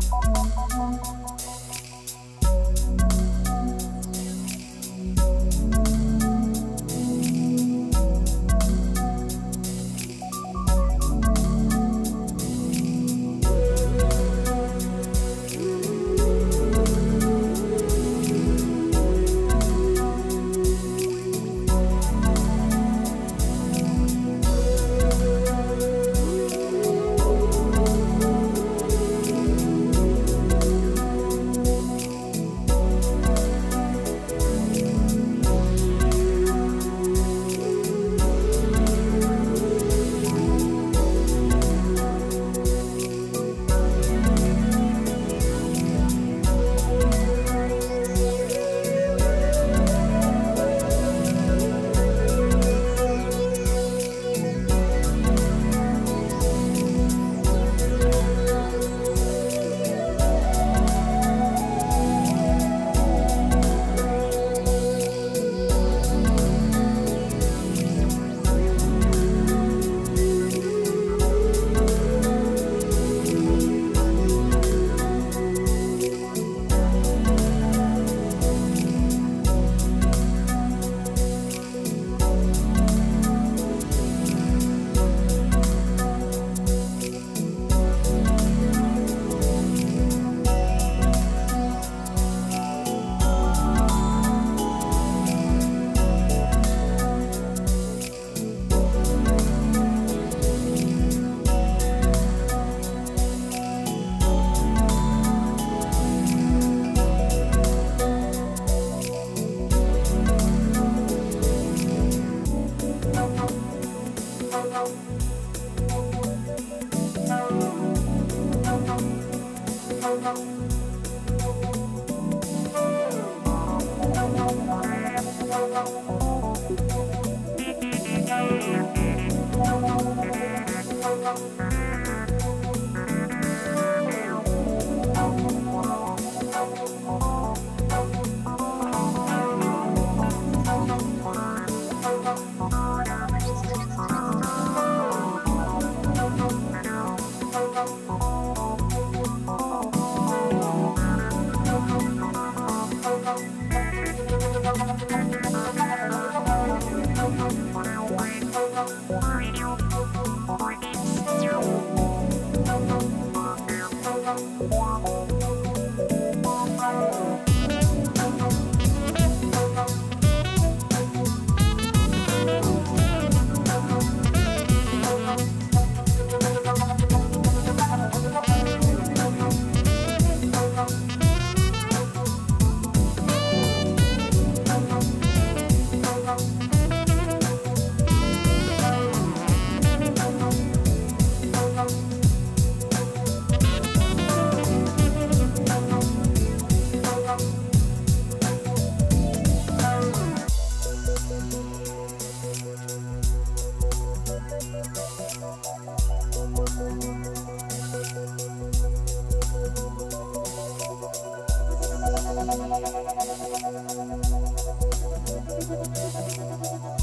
Thank you.